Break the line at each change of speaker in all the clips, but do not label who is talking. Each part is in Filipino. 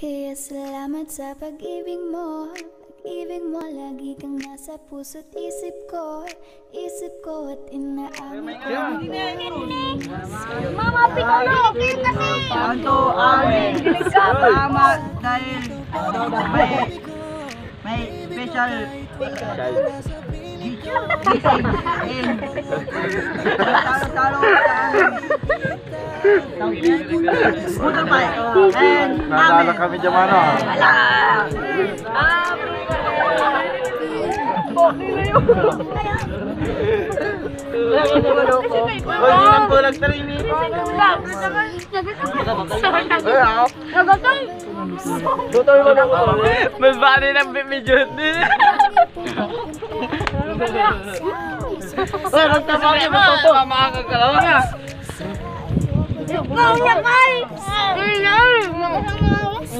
Kaya salamat sa pag-ibig mo. Pag-ibig mo lagi kang nasa puso't isip ko. Isip ko at inaamin ko.
Pitolo, okay kasi.
Santo Amin. Tama dahil may may special blessing in talo-talo Motor bike and
Naalala kami dyan ano. Po nagtarini. Mas bali ng bimidyon din. Uy, nagtama niya ba ito? Makakagalaw niya.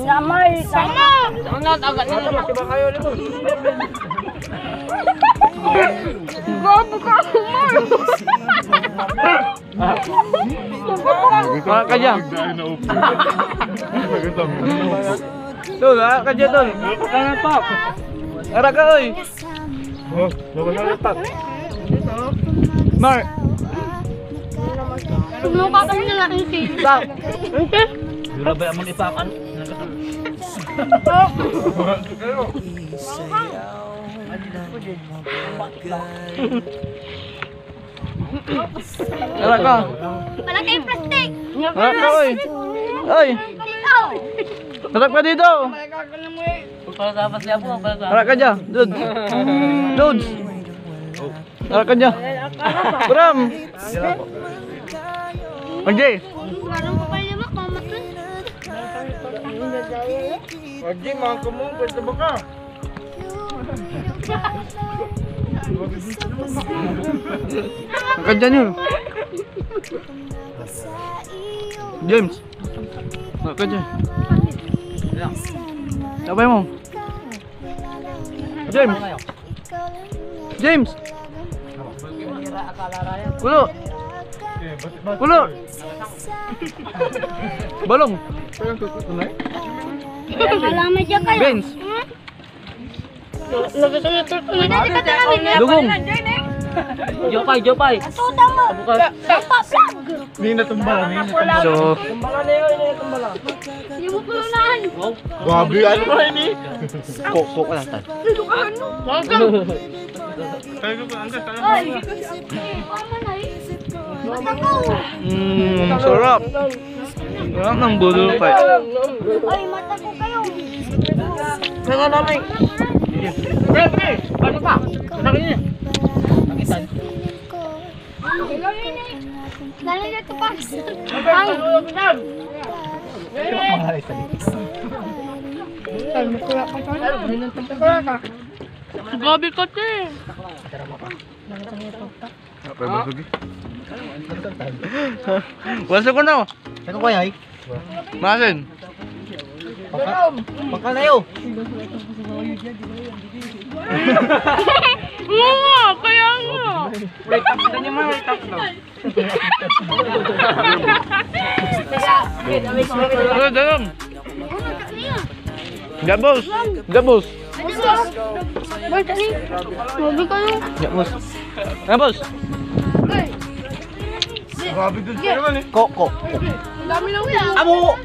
Namay, sama.
Ano, tagat niya. Masiba kayo nito.
Gobo ka,
Mga kadya. Tol, ha? Kadya tol. Ano pa? Ara ka, oy. Mark.
Sumuka kami na natin si.
Tak.
Grabe amon ipakan.
Ara ka.
Malaki yung plastic.
Ara ka, oy. Oy, harap ka dito. Harap ka dyan. Dudes. Dudes. Harap ka dyan. Bram. Anjay.
Parang ko kayo mak, mamatun.
Anjay, mga kumong. Pwede ba ka? Harap ka dyan yun. James. Harap ka dyan. James. James. Kulo. Kulo. Balong. Benz. Dugong.
Jopay, Jopay.
Tuta mo. Papaplag.
Hindi na tumbala. Hindi na So,
Yung mapulunan.
Grabe, ano ba ini? Koko ka lang tan.
Ay. Mama na eh. Matangaw.
Mmm, sarap. Sarap ng budol pa.
Ay, mata ko kayo.
Kaya namin. Ano pa? Sakin niya.
Galing na pa. Ang. Gabi ka te.
Wasa ko na.
Ano kaya ay?
Masin.
Baka na yun.
Oo nga, kaya
na niya man. Wait, tap na. Ano, dalam. Gabos. Gabos.
Boy, tali. Gabi kayo.
Gabos. Gabos. Grabe dun siya naman eh.
Koko.
Ang dami ng uya.
Amo!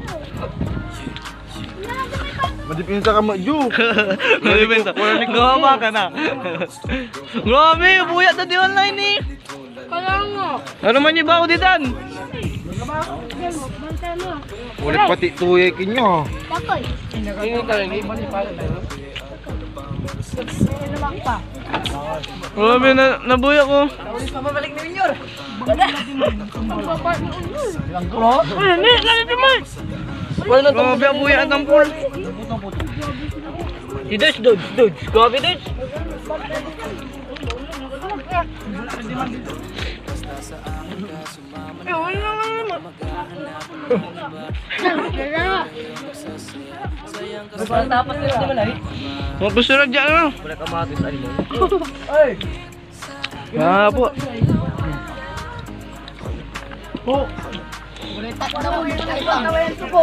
Madipinsa ka mo, Ju. Madipinsa. Gama ka na. Grabe, buya na di online eh.
Kaya nga.
Ano man yung bago ditan? Ulit pati tuye kinyo.
Takoy.
Grabe, na, nabuya ko.
Hindi, lalo naman.
Grabe, ang buya at ang pool.
Si Dodge, Dodge, Dodge. Grabe, Dodge. Parang tapas nila naman ay.
Mapasurag dyan ano.
Wala kamatis ay mo.
Ah po.
Hoy, ay naman ko dapat liwal ka mo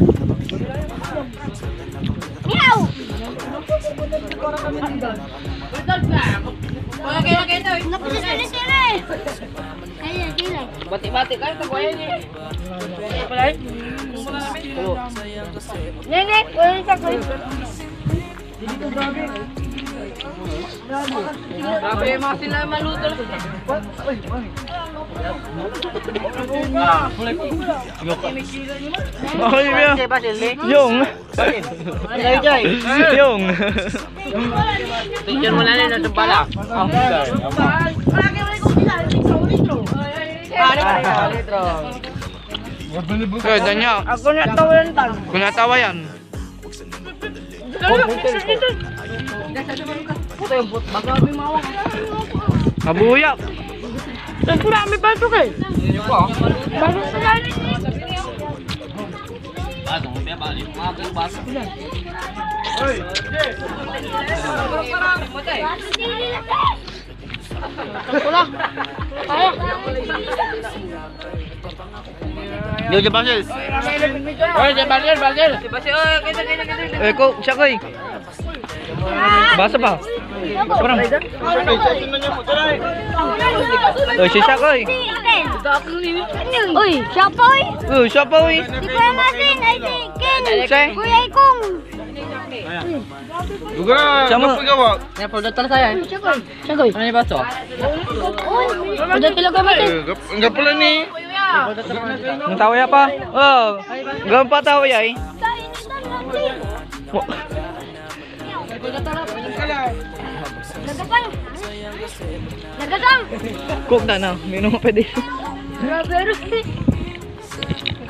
Napulis ka na sila eh. Ayun, sila.
Bati-bati kayo, tabuhay niya.
Nene, wala sa kayo.
Grabe yung mga sila maluto.
Okay, Mia. Yung.
Jay, Jay.
Yung.
Tingnan mo na rin sa bala.
Okay, Danya.
Ako na tawalan tan.
Kung natawa yan.
Puta yung. Baka may mawak.
Mabuyak.
Siyempre, may baso kayo.
Yun ko.
Baso sa lalim.
Bali. Mga basa.
Wala. Kaya.
Yo, Jay Basil.
Oy, Jay Basil, Basil. Si Basil, oy, kita, kita, kita.
Eh, ko, siya ko eh. Basa pa. Parang. Oh, si siya ko eh.
Uy, siya po eh.
Oh, siya pa eh.
Si Kuya Masin, I think. Ken.
Siya.
Kuya Ikong.
Siya mo.
Yan, product tala saya.
Siya ko. Siya ko.
Ano yung baso?
Udah kilo ka Masin.
Enggak pula ni. Ang tawa ya pa. Oh. Gawin pa tawa ya eh. Wa-
Nagatang. Nagatang.
Kok na na. Minum pa din.
Grabe, kin.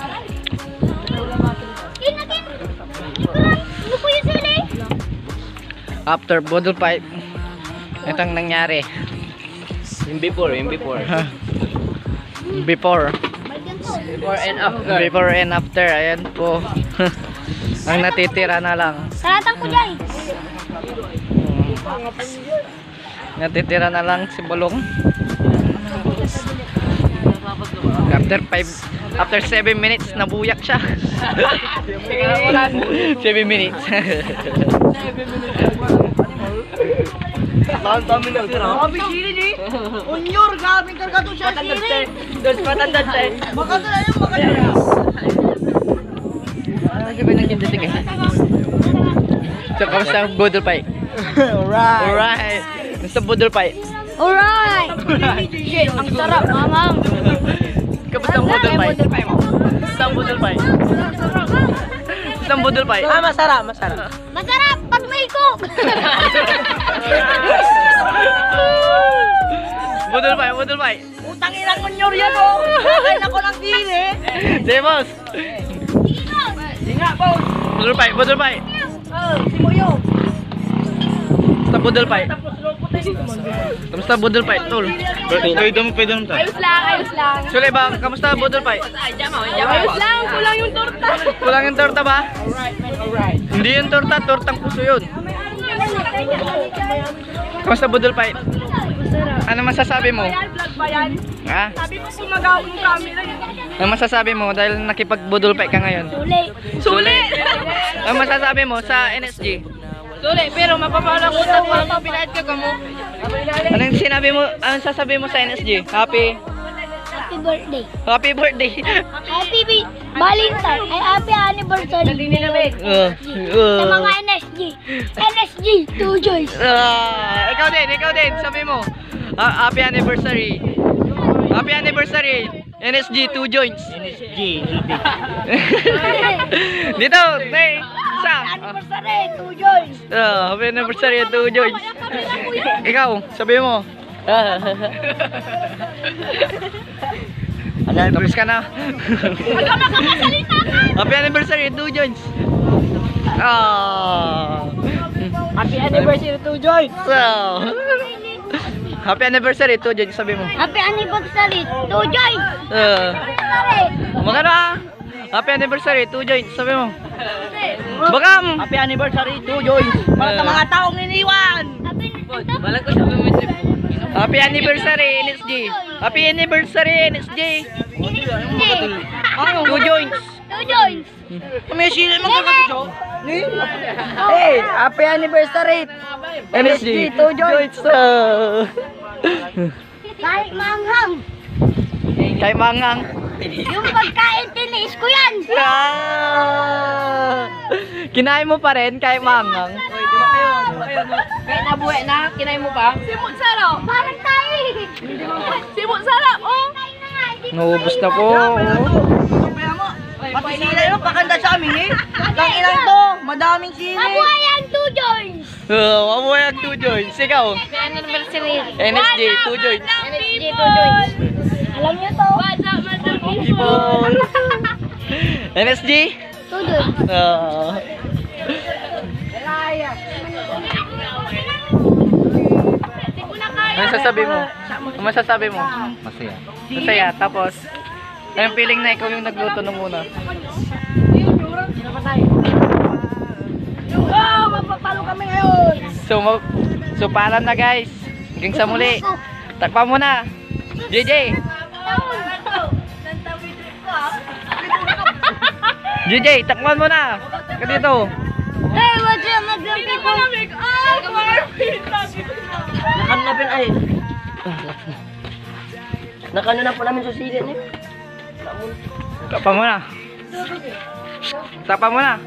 Ano eh?
After bottle fight. Itong nangyari.
Yung before, yung before.
Before.
Before and after.
Before and after. Ayan po. Ang natitira na lang.
Salatang ko dyan.
Natitira na lang si Bulong. After 5 after 7 minutes nabuyak siya. 7 minutes.
Ang dami na sira. Grabe sili ni. Unyor, grabe kargato siya sili. Dos patandad siya. Baka na yan, baka yan. Ano ba nagkindating eh?
so, kamusta ang budol fight?
Alright.
Alright. Ang budol fight?
Alright. Shit, ang sarap, mamang.
Kamusta ang budol fight? Kamusta ang budol fight? Kamusta ang budol fight?
Ah, masarap, masarap.
Masarap pag may cook.
Budol fight, budol fight.
Utang ilang unyor yan oh. Kakain ako ng sili.
Demos.
Inga, boss.
Budol fight, budol fight.
Oh, si Moyo.
Kamusta budol
mo.
Kamusta budol fight, tol? Pwede mo, pwede mo
Ayos lang, ayos lang.
Sule ba, kamusta budol
jama.
Ayos lang, kulang yung torta.
Kulang yung torta ba?
Alright, alright.
Hindi yung torta, tortang puso yun. Kamusta budol fight? Ano masasabi mo?
Ayan, vlog ba yan?
Ha?
Sabi mo sumagaw yung camera yun.
Ano masasabi mo dahil nakipagbudol fight ka ngayon?
Suli.
Suli! Ano masasabi mo sa NSG?
Suli, pero mapapala ko sa mga pinahit ka kamo.
Anong sinabi mo, anong sasabi mo sa NSG? Happy,
Happy birthday.
happy birthday!
Happy bi- Valentine. Ay, happy anniversary.
Nilamig.
Uh,
Sa
uh,
mga NSG. NSG, two joys.
Ah, ikaw din, ikaw din, sabi mo. Happy anniversary. Happy anniversary. NSG, two joints.
NSG.
Dito, Nay, isa.
Anniversary, two joys.
Ah, happy anniversary, joints. Ikaw, sabi mo. Tapos ka na. happy anniversary, two joints. Ah.
Happy anniversary to Joy!
So, happy anniversary to Joy, sabi mo.
Happy anniversary to Joy!
Uh, magano ah? Happy anniversary to Joy, sabi mo. Bagam!
Happy anniversary to Joy! Para sa mga taong iniwan!
Happy
Balag ko siya bumitrip.
Happy anniversary, NSG! Happy anniversary, NSG! Two joints!
To joints!
Sili mo kakatuso? Hey! Happy anniversary!
NSG!
Two joints!
Kahit manghang!
kay Mangang.
Yung pagkain tiniis ko yan!
Ah! Kinain mo pa rin kay Mangang.
Hoy, di ba kayo? Di ba kayo? Kahit nabuhay na, kinain mo pa?
Simot sarap! Parang tayo eh! Simot sarap! Oh!
Naubos na po.
Pati sila yun, pakanda sa amin eh. Kang ilang to, madaming sili.
Mabuhay ang two joints!
Oh, mabuhay ang two joints. Ikaw.
Anniversary!
NSG, two joints.
NSG two joints! Alam niyo
NSG.
Two joints!
Ah. Ano sasabi mo? Ano masasabi mo? Masaya. Masaya. Tapos, anong feeling na ikaw yung nagluto nung una?
Wow, mapapalo kami ngayon.
So, so paalam na guys. Hanggang sa muli. Takpa mo na. JJ. JJ, takpan mo na. Ka dito.
Hey, what's up, Mr. People?
Nakano na pin ay. Nakano na po namin sa sili eh.
Takpa mo na. Takpa mo na.